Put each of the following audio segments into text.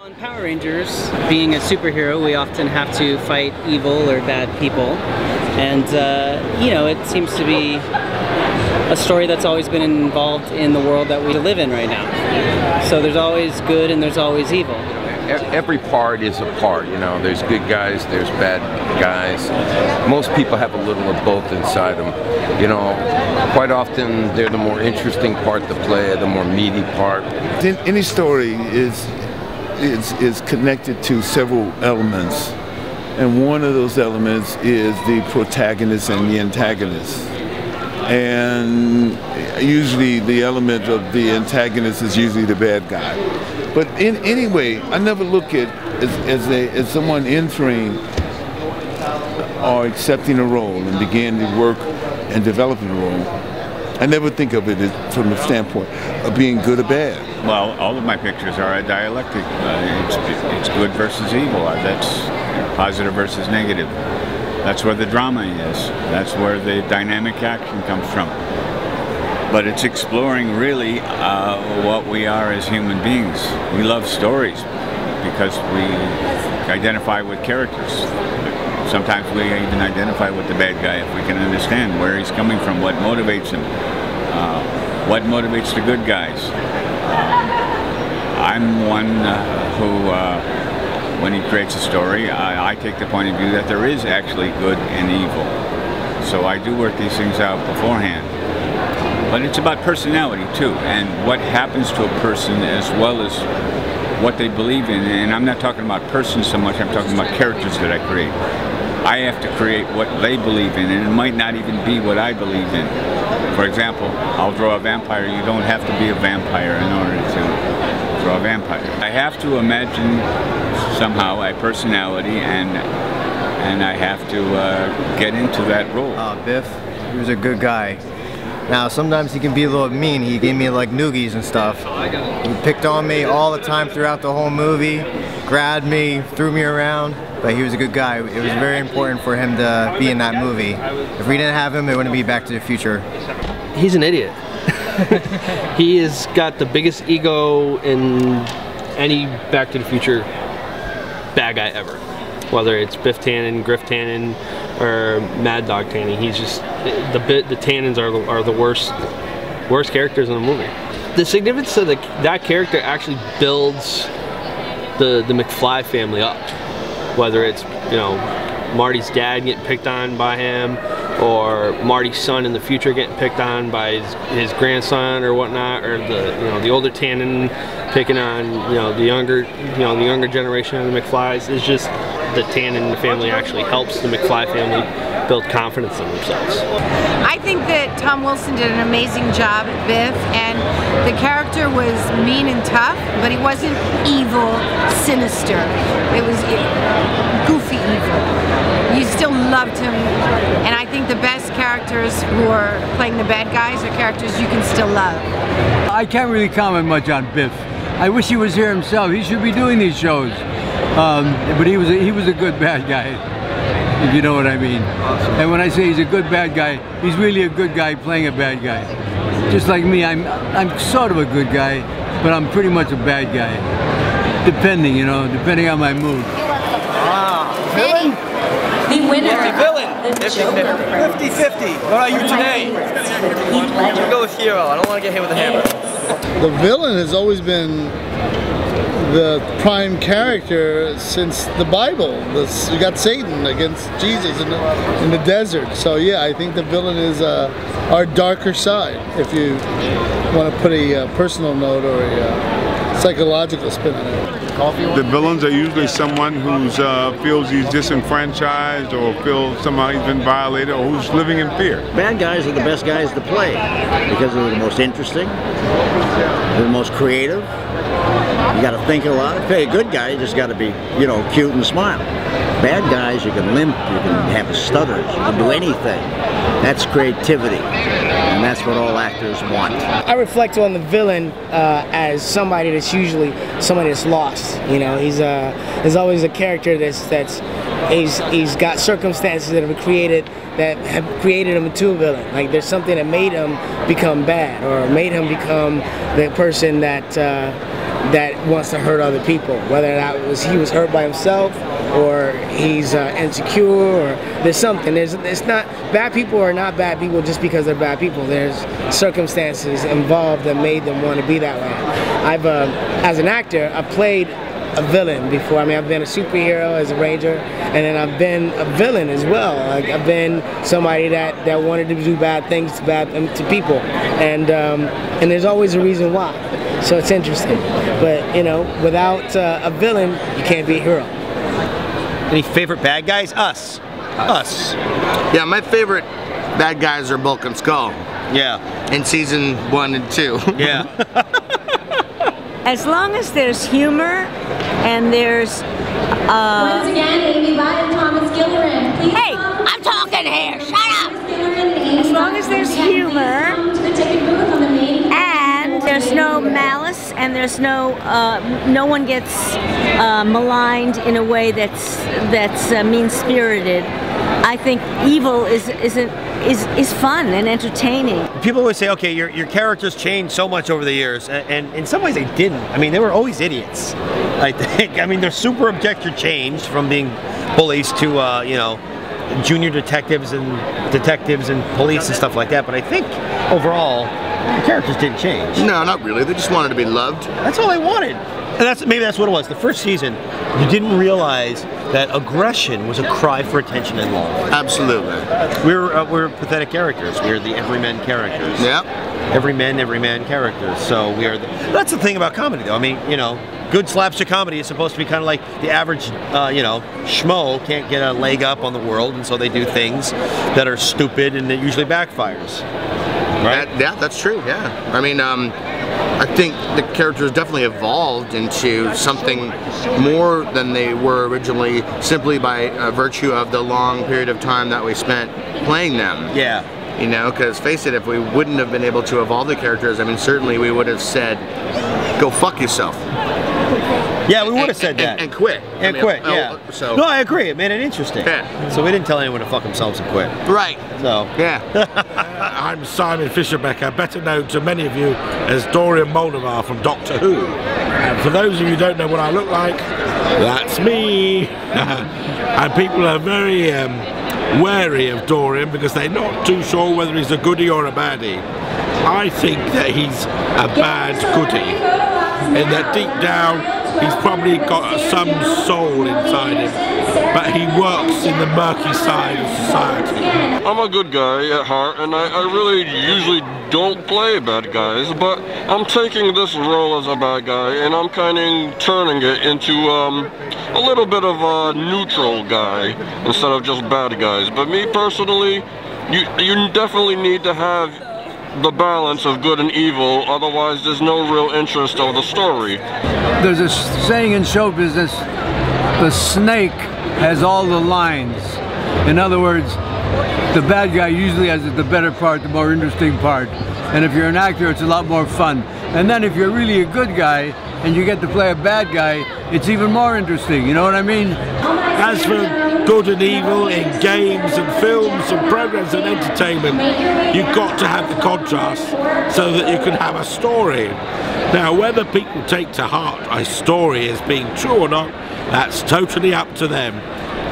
On Power Rangers, being a superhero, we often have to fight evil or bad people. And, uh, you know, it seems to be a story that's always been involved in the world that we live in right now. So there's always good and there's always evil. Every part is a part, you know. There's good guys, there's bad guys. Most people have a little of both inside them. You know, quite often they're the more interesting part to play, the more meaty part. Any story is is, is connected to several elements. And one of those elements is the protagonist and the antagonist. And usually the element of the antagonist is usually the bad guy. But in anyway, I never look at as, as, a, as someone entering uh, or accepting a role and beginning to work and developing a role I never think of it from the standpoint of being good or bad. Well, all of my pictures are a dialectic. Uh, it's, it's good versus evil. Uh, that's positive versus negative. That's where the drama is. That's where the dynamic action comes from. But it's exploring really uh, what we are as human beings. We love stories because we identify with characters. Sometimes we even identify with the bad guy if we can understand where he's coming from, what motivates him, uh, what motivates the good guys. I'm one uh, who, uh, when he creates a story, I, I, take the point of view that there is actually good and evil. So I do work these things out beforehand. But it's about personality too, and what happens to a person as well as what they believe in. And I'm not talking about persons so much, I'm talking about characters that I create. I have to create what they believe in, and it might not even be what I believe in. For example, I'll draw a vampire. You don't have to be a vampire in order to draw a vampire. I have to imagine somehow a personality, and and I have to uh, get into that role. Uh, Biff, he was a good guy. Now, sometimes he can be a little mean. He gave me like noogies and stuff. He picked on me all the time throughout the whole movie, grabbed me, threw me around but he was a good guy. It was very important for him to be in that movie. If we didn't have him, it wouldn't be Back to the Future. He's an idiot. he has got the biggest ego in any Back to the Future bad guy ever. Whether it's Biff Tannen, Griff Tannen, or Mad Dog Tannen, he's just the bit. The Tannens are the, are the worst worst characters in the movie. The significance of the, that character actually builds the the McFly family up whether it's you know Marty's dad getting picked on by him or Marty's son in the future getting picked on by his, his, grandson or whatnot, or the you know the older Tannen picking on you know the younger you know the younger generation of the McFlys is just the Tannen family actually helps the McFly family build confidence in themselves. I Tom Wilson did an amazing job at Biff, and the character was mean and tough, but he wasn't evil, sinister. It was goofy evil. You still loved him, and I think the best characters who are playing the bad guys are characters you can still love. I can't really comment much on Biff. I wish he was here himself. He should be doing these shows. Um, but he was a, he was a good bad guy, if you know what I mean. Awesome. And when I say he's a good bad guy, he's really a good guy playing a bad guy. Just like me, I'm I'm sort of a good guy, but I'm pretty much a bad guy. Depending, you know, depending on my mood. Ah, villain? The winner. The villain. 50-50. What are you today? I'm go with hero. I don't want to get hit with a hammer. The villain has always been the prime character since the Bible. This, you got Satan against Jesus in the, in the desert. So yeah, I think the villain is uh, our darker side, if you want to put a uh, personal note or a uh, psychological spin on it. The villains are usually someone who uh, feels he's disenfranchised or feels somehow he's been violated or who's living in fear. Bad guys are the best guys to play because they're the most interesting, they're the most creative, you got to think a lot. A good guy, you just got to be, you know, cute and smile. Bad guys, you can limp, you can have stutters, you can do anything. That's creativity, and that's what all actors want. I reflect on the villain uh, as somebody that's usually somebody that's lost. You know, he's uh, there's always a character that's that's he's he's got circumstances that have created that have created him into a villain. Like there's something that made him become bad or made him become the person that. Uh, that wants to hurt other people. Whether that was he was hurt by himself, or he's uh, insecure, or there's something. There's it's not bad people are not bad people just because they're bad people. There's circumstances involved that made them want to be that way. I've uh, as an actor, I played a villain before. I mean, I've been a superhero as a ranger, and then I've been a villain as well. Like I've been somebody that that wanted to do bad things to bad to people, and um, and there's always a reason why. So it's interesting. But you know, without uh, a villain, you can't be a hero. Any favorite bad guys? Us. Us. Yeah, my favorite bad guys are Bulk and Skull. Yeah. In season one and two. Yeah. As long as there's humor and there's uh, Once again, Amy Butt and Thomas Gilliran. Please Hey, I'm talking here. Shut up. As long as there's humor and there's no malice and there's no uh, no one gets uh, maligned in a way that's that's uh, mean spirited. I think evil is isn't is is fun and entertaining. People always say, okay, your, your characters changed so much over the years, and, and in some ways they didn't. I mean, they were always idiots. I think. I mean, their super objective changed from being bullies to, uh, you know, junior detectives and detectives and police and stuff like that. But I think overall, the characters didn't change. No, not really. They just wanted to be loved. That's all they wanted. And that's maybe that's what it was. The first season, you didn't realize that aggression was a cry for attention and love. Absolutely. We're uh, we're pathetic characters. We're the everyman characters. Yeah. Everyman, everyman characters. So we are. The, that's the thing about comedy, though. I mean, you know, good slapstick comedy is supposed to be kind of like the average, uh, you know, schmo can't get a leg up on the world, and so they do things that are stupid, and it usually backfires. Right? That, yeah, that's true. Yeah. I mean, um, I think the characters definitely evolved into something more than they were originally, simply by uh, virtue of the long period of time that we spent playing them. Yeah. You know, because face it, if we wouldn't have been able to evolve the characters, I mean, certainly we would have said, "Go fuck yourself." Yeah, we would have said that. And, and quit. And I mean, quit, oh, yeah. So No, I agree. It made it interesting. Yeah. So we didn't tell anyone to fuck themselves and quit. Right. So. Yeah. I'm Simon Fisher-Becker, better known to many of you as Dorium Maldovar from Doctor Who. And for those of you who don't know what I look like, that's me. and people are very um, wary of Dorium because they're not too sure whether he's a goodie or a baddie. I think that he's a bad goodie. In that deep down, he's probably got some soul inside him, but he works in the murky side of society. I'm a good guy at heart, and I, I really usually don't play bad guys, but I'm taking this role as a bad guy, and I'm kind of turning it into um, a little bit of a neutral guy instead of just bad guys. But me personally, you you definitely need to have the balance of good and evil, otherwise there's no real interest of the story. There's a saying in show business, the snake has all the lines. In other words, the bad guy usually has the better part, the more interesting part. And if you're an actor, it's a lot more fun. And then if you're really a good guy and you get to play a bad guy, it's even more interesting. You know what I mean? As for good and evil in games and films and programs and entertainment, you've got to have the contrast so that you can have a story. Now, whether people take to heart a story as being true or not, that's totally up to them.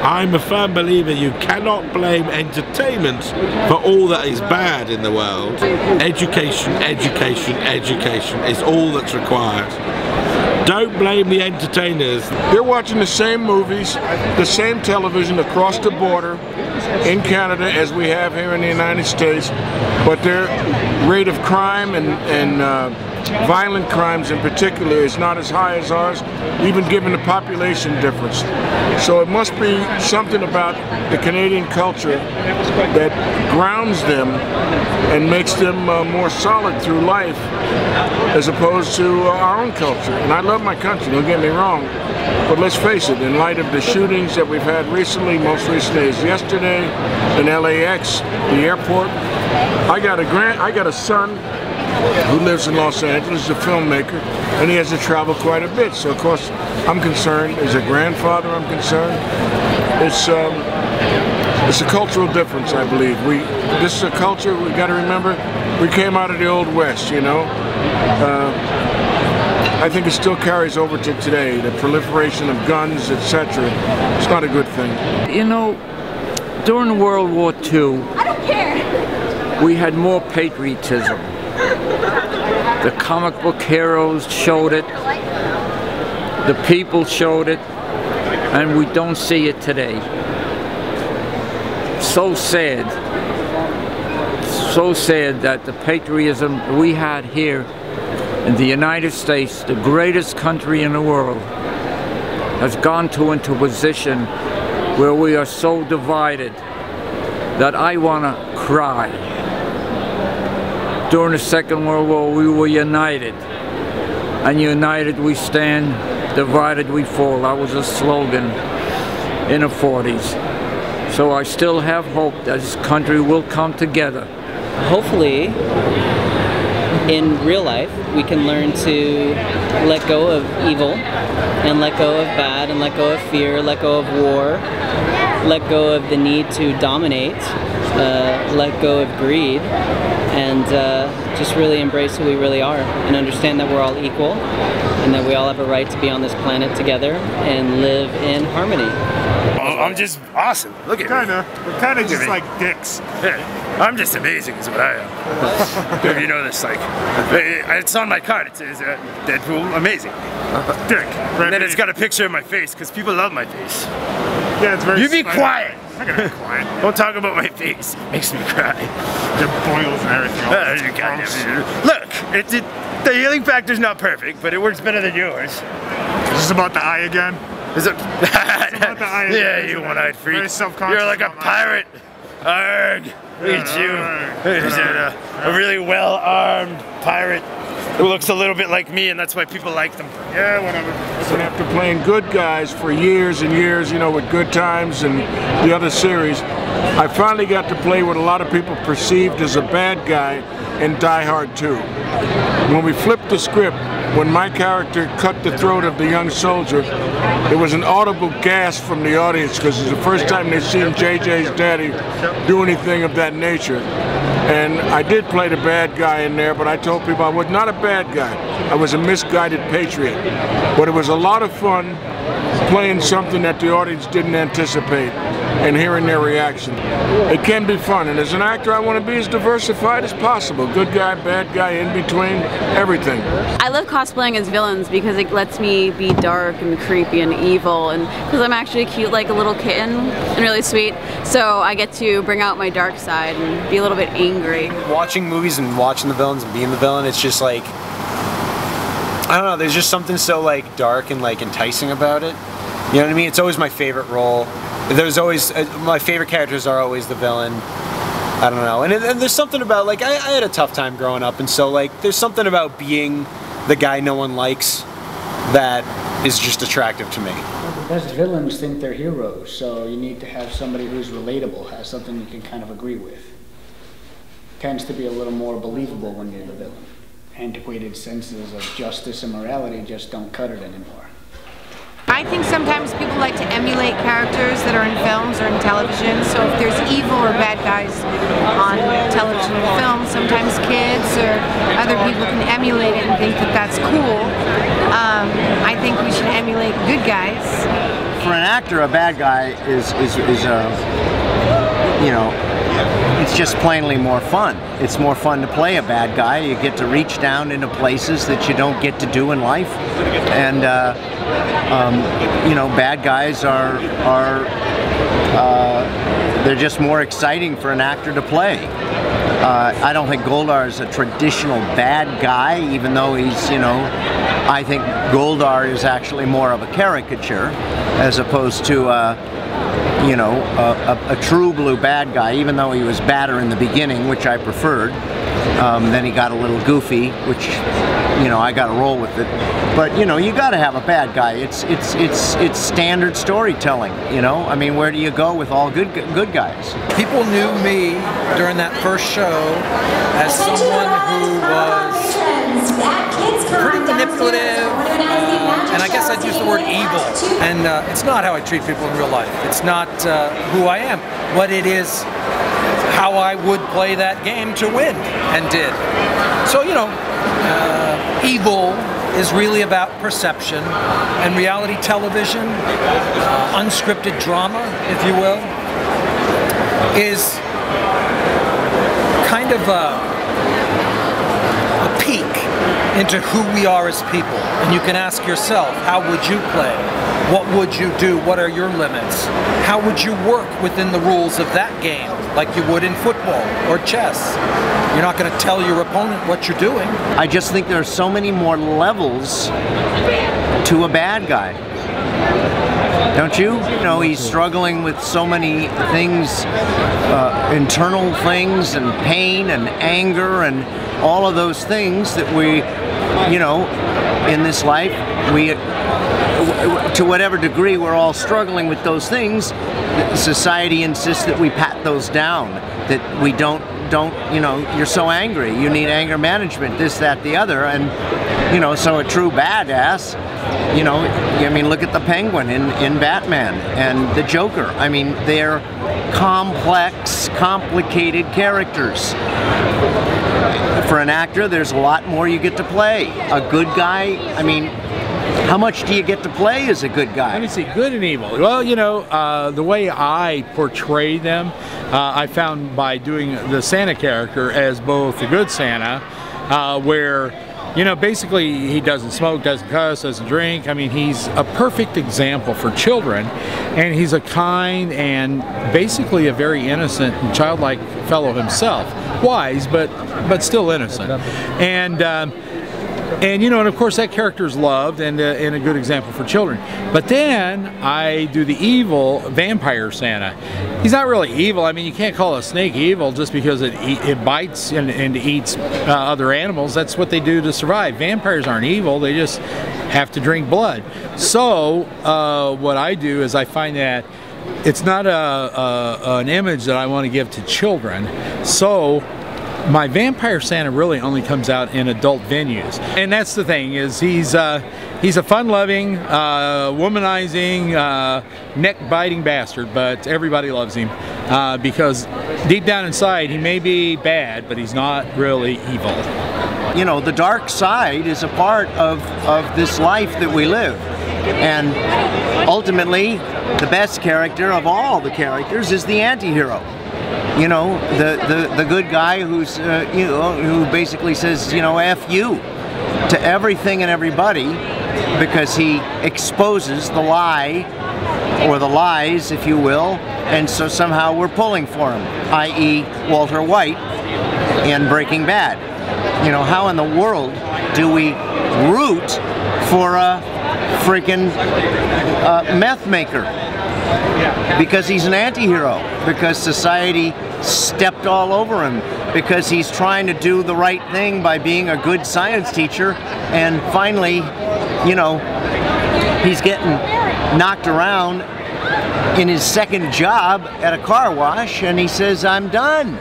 I'm a firm believer you cannot blame entertainment for all that is bad in the world. Education, education, education is all that's required. Don't blame the entertainers. They're watching the same movies, the same television across the border in Canada as we have here in the United States, but their rate of crime and, and uh, violent crimes in particular is not as high as ours, even given the population difference. So it must be something about the Canadian culture that grounds them and makes them uh, more solid through life as opposed to uh, our own culture. And I love my country, don't get me wrong, but let's face it, in light of the shootings that we've had recently, most recently is yesterday in LAX, the airport, I got a grand, I got a son who lives in Los Angeles, is a filmmaker, and he has to travel quite a bit. So of course, I'm concerned. As a grandfather, I'm concerned. It's um, it's a cultural difference, I believe. We this is a culture we got to remember. We came out of the old west, you know. Uh, I think it still carries over to today. The proliferation of guns, etc. It's not a good thing. You know, during World War II, we had more patriotism. The comic book heroes showed it, the people showed it, and we don't see it today. So sad, so sad that the patriotism we had here in the United States, the greatest country in the world, has gone to into a position where we are so divided that I want to cry. During the Second World War, we were united. And united we stand, divided we fall. That was a slogan in the 40s. So I still have hope that this country will come together. Hopefully, in real life, we can learn to let go of evil and let go of bad and let go of fear, let go of war, let go of the need to dominate, uh, let go of greed, and uh, just really embrace who we really are and understand that we're all equal and that we all have a right to be on this planet together and live in harmony. I'm just awesome. Look at kinda, me. We're kind of just like dicks. Yeah, I'm just amazing is what I am. if you know this, like, it's on my card. It says uh, Deadpool amazing. Dick. and then it's got a picture of my face because people love my face. Yeah, it's very You be spicy. quiet. I'm not gonna be quiet. Don't talk about my face. It makes me cry. The boils and everything. you got- gross. Look, it, it, the healing factor's not perfect, but it works better than yours. Is this about the eye again? Is it? about the eye yeah, again, you one-eyed freak. You're like a pirate. Arg! Look at you. arg. Is it a, a really well-armed pirate who looks a little bit like me, and that's why people like them. Yeah, whatever. And after playing good guys for years and years, you know, with Good Times and the other series, I finally got to play what a lot of people perceived as a bad guy in Die Hard 2. When we flipped the script, when my character cut the throat of the young soldier, there was an audible gasp from the audience because it's the first time they've seen JJ's daddy do anything of that nature. And I did play the bad guy in there, but I told people I was not a bad guy. I was a misguided patriot. But it was a lot of fun playing something that the audience didn't anticipate and hearing their reaction. It can be fun, and as an actor, I want to be as diversified as possible. Good guy, bad guy, in between, everything. I love cosplaying as villains because it lets me be dark and creepy and evil and because I'm actually cute like a little kitten and really sweet so I get to bring out my dark side and be a little bit angry. watching movies and watching the villains and being the villain, it's just like I don't know. There's just something so like dark and like enticing about it. You know what I mean? It's always my favorite role. There's always uh, my favorite characters are always the villain. I don't know, and, and there's something about like I, I had a tough time growing up, and so like there's something about being the guy no one likes that is just attractive to me. The best villains think they're heroes, so you need to have somebody who's relatable, has something you can kind of agree with. Tends to be a little more believable when you're the villain. Antiquated senses of justice and morality just don't cut it anymore. I think sometimes people like to emulate characters that are in films or in television. So if there's evil or bad guys on television or film, sometimes kids or other people can emulate it and think that that's cool. Um, I think we should emulate good guys. For an actor, a bad guy is is is a you know it's just plainly more fun. It's more fun to play a bad guy. You get to reach down into places that you don't get to do in life, and uh, um, you know, bad guys are are uh, they're just more exciting for an actor to play. Uh, I don't think Goldar is a traditional bad guy, even though he's, you know, I think Goldar is actually more of a caricature as opposed to, uh, you know, a, a, a true blue bad guy, even though he was badder in the beginning, which I preferred. Um, then he got a little goofy, which, you know, I got to roll with it. But you know, you got to have a bad guy. It's it's it's it's standard storytelling. You know, I mean, where do you go with all good good guys? People knew me during that first show as someone who was pretty manipulative, uh, and I guess I'd use the word evil. And uh, it's not how I treat people in real life. It's not uh, who I am, What it is how I would play that game to win, and did. So you know, uh, evil is really about perception, and reality television, uh, unscripted drama, if you will, is kind of a, peek into who we are as people. And you can ask yourself, how would you play? What would you do? What are your limits? How would you work within the rules of that game, like you would in football or chess? You're not going to tell your opponent what you're doing. I just think there are so many more levels to a bad guy. Don't you? You know, he's struggling with so many things, uh, internal things, and pain, and anger, and all of those things that we, you know, in this life, we, to whatever degree, we're all struggling with those things. Society insists that we pat those down, that we don't don't you know you're so angry you need anger management this that the other and you know so a true badass you know i mean look at the penguin in in batman and the joker i mean they're complex complicated characters for an actor there's a lot more you get to play a good guy i mean how much do you get to play as a good guy? Let me see, good and evil. Well, you know, uh, the way I portray them, uh, I found by doing the Santa character as both the good Santa, uh, where you know, basically he doesn't smoke, doesn't cuss, doesn't drink. I mean, he's a perfect example for children, and he's a kind and basically a very innocent and childlike fellow himself. Wise, but but still innocent. And um, and you know, and of course that character is loved and, uh, and a good example for children. But then I do the evil vampire Santa. He's not really evil. I mean, you can't call a snake evil just because it it bites and, and eats uh, other animals. That's what they do to survive. Vampires aren't evil. They just have to drink blood. So uh, what I do is I find that it's not a, a an image that I want to give to children. So my vampire Santa really only comes out in adult venues, and that's the thing is he's uh, he's a fun-loving, uh, womanizing, uh, neck-biting bastard, but everybody loves him uh, because deep down inside he may be bad, but he's not really evil. You know, the dark side is a part of of this life that we live, and ultimately, the best character of all the characters is the anti-hero you know, the, the, the good guy who's, uh, you know, who basically says, you know, F you to everything and everybody because he exposes the lie or the lies, if you will, and so somehow we're pulling for him, i.e. Walter White in Breaking Bad. You know, how in the world do we root for a freaking uh, meth maker? Because he's an anti-hero, because society stepped all over him because he's trying to do the right thing by being a good science teacher and finally, you know, he's getting knocked around in his second job at a car wash and he says, I'm done.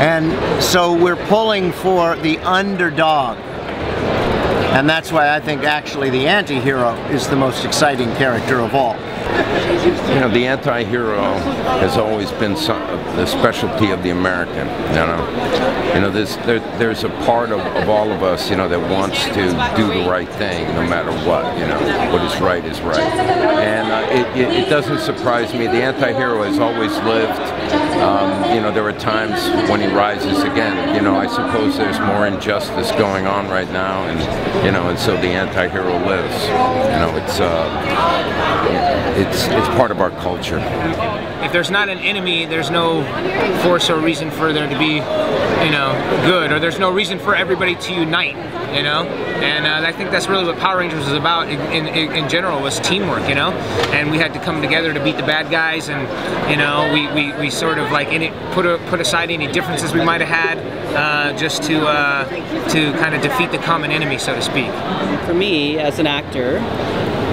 And so we're pulling for the underdog. And that's why I think actually the anti-hero is the most exciting character of all. You know, the anti-hero has always been some, the specialty of the American, you know. You know, there's, there, there's a part of, of all of us, you know, that wants to do the right thing no matter what, you know. What is right is right. And uh, it, it, it, doesn't surprise me. The anti-hero has always lived. Um, you know, there are times when he rises again. You know, I suppose there's more injustice going on right now, and, you know, and so the anti-hero lives. You know, it's, uh, it's, it's part of our culture. If there's not an enemy, there's no force or reason for there to be, you know, good, or there's no reason for everybody to unite, you know? And uh, I think that's really what Power Rangers was about in, in, in, general, was teamwork, you know? And we had to come together to beat the bad guys, and, you know, we, we, we sort of like in it, put, a, put aside any differences we might have had uh, just to, uh, to kind of defeat the common enemy, so to speak. For me, as an actor,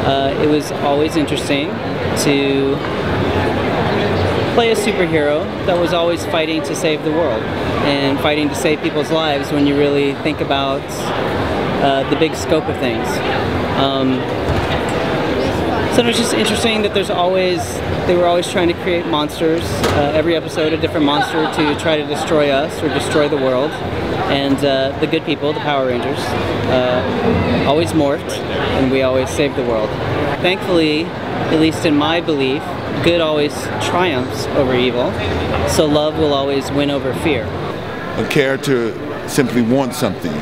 uh, it was always interesting to play a superhero that was always fighting to save the world and fighting to save people's lives when you really think about uh, the big scope of things. Um, So was just interesting that there's always, they were always trying to create monsters. Uh, every episode, a different monster to try to destroy us or destroy the world. And uh, the good people, the Power Rangers, uh, always morphed and we always saved the world. Thankfully, at least in my belief, good always triumphs over evil. So love will always win over fear. A character simply wants something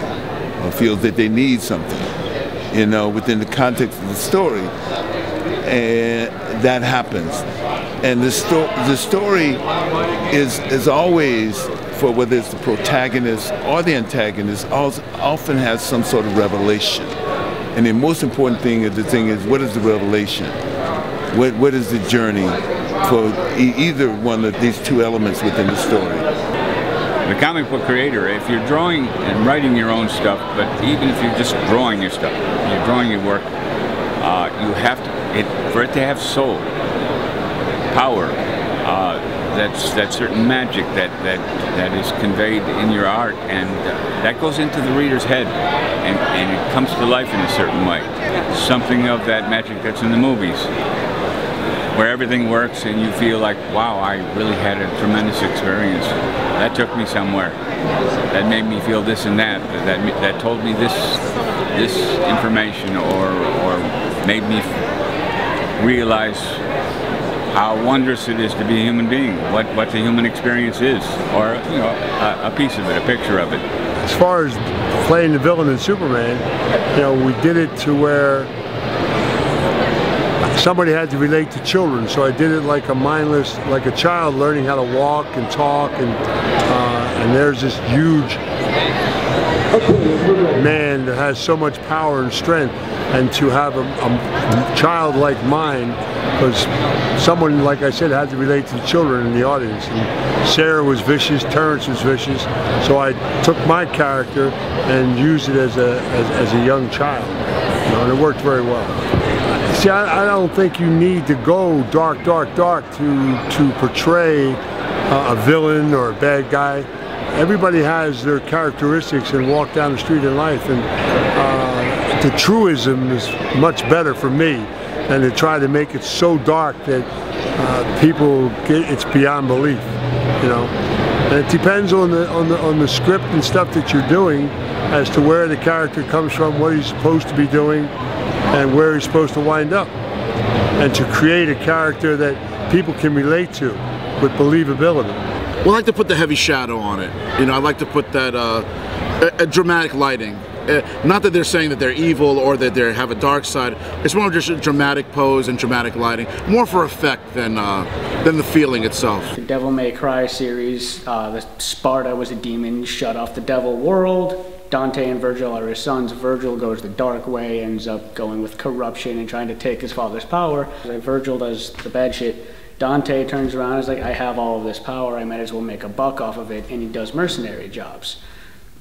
or feels that they need something, you know, within the context of the story. And that happens. And the, sto- the story is, is always, for whether it's the protagonist or the antagonist, often has some sort of revelation. And the most important thing is the thing is, what is the revelation? What, what is the journey for e- either one of these two elements within the story? the comic book creator, if you're drawing and writing your own stuff, but even if you're just drawing your stuff, you're drawing your work, uh, you have to, it, for it to have soul, power, that's that certain magic that, that, that is conveyed in your art, and uh, that goes into the reader's head, and, and it comes to life in a certain way. Something of that magic that's in the movies where everything works and you feel like, wow, I really had a tremendous experience. That took me somewhere. That made me feel this and that. That that told me this this information or or made me realize how wondrous it is to be a human being. What what the human experience is, or you know, a, a piece of it, a picture of it. As far as playing the villain in Superman, you know, we did it to where somebody had to relate to children, so I did it like a mindless, like a child learning how to walk and talk, and uh, and there's this huge man that has so much power and strength, and to have a, a child-like mind, because someone, like I said, had to relate to the children in the audience, and Sarah was vicious, Terence was vicious, so I took my character and used it as a as, as a young child, you know, and it worked very well. See, I, I, don't think you need to go dark, dark, dark to to portray uh, a villain or a bad guy. Everybody has their characteristics and walk down the street in life, and uh, the truism is much better for me than to try to make it so dark that uh, people get it's beyond belief. You know, and it depends on the on the on the script and stuff that you're doing as to where the character comes from, what he's supposed to be doing and where he's supposed to wind up. And to create a character that people can relate to with believability. Well, I like to put the heavy shadow on it. You know, I like to put that uh, a, a dramatic lighting. Uh, not that they're saying that they're evil or that they have a dark side. It's more just a dramatic pose and dramatic lighting, more for effect than uh, than the feeling itself. The Devil May Cry series, uh, the Sparda was a demon, shut off the devil world. Dante and Virgil are his sons. Virgil goes the dark way, ends up going with corruption and trying to take his father's power. Virgil does the bad shit. Dante turns around and is like, I have all of this power, I might as well make a buck off of it, and he does mercenary jobs.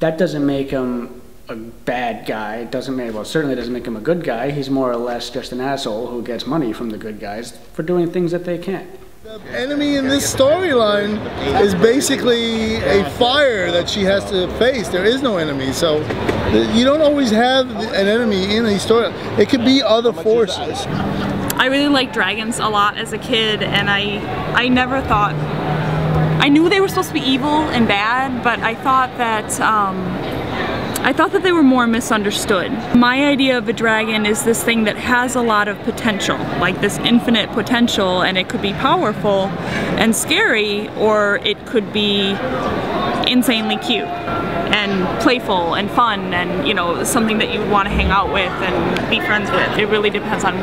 That doesn't make him a bad guy. It doesn't make, well, certainly doesn't make him a good guy. He's more or less just an asshole who gets money from the good guys for doing things that they can't. The enemy in this storyline is basically a fire that she has to face. There is no enemy, so you don't always have an enemy in a story. It could be other forces. I really liked dragons a lot as a kid, and I I never thought I knew they were supposed to be evil and bad, but I thought that. Um, I thought that they were more misunderstood. My idea of a dragon is this thing that has a lot of potential, like this infinite potential, and it could be powerful and scary, or it could be insanely cute and playful and fun and you know something that you want to hang out with and be friends with. It really depends on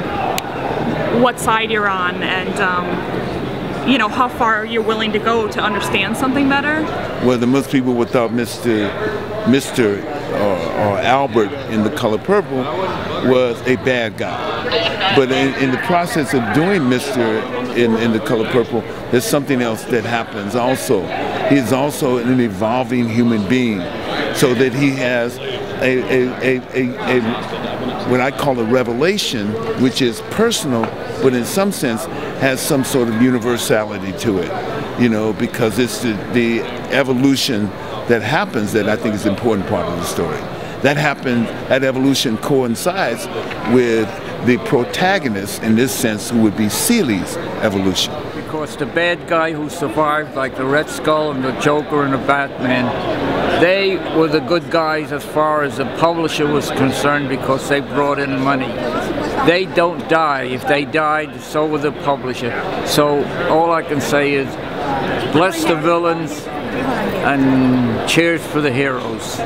what side you're on and um, you know how far you're willing to go to understand something better. Well, the most people would thought Mr. Mr or, or Albert in The Color Purple was a bad guy. But in, in the process of doing Mr. In, in The Color Purple, there's something else that happens also. He is also an evolving human being so that he has a, a, a, a, a what I call a revelation, which is personal, but in some sense has some sort of universality to it, you know, because it's the, the evolution that happens that I think is an important part of the story. That happened, that evolution coincides with the protagonist in this sense who would be Celie's evolution. Because the bad guy who survived, like the Red Skull and the Joker and the Batman, they were the good guys as far as the publisher was concerned because they brought in money. They don't die. If they died, so would the publisher. So all I can say is, bless the villains and cheers for the heroes.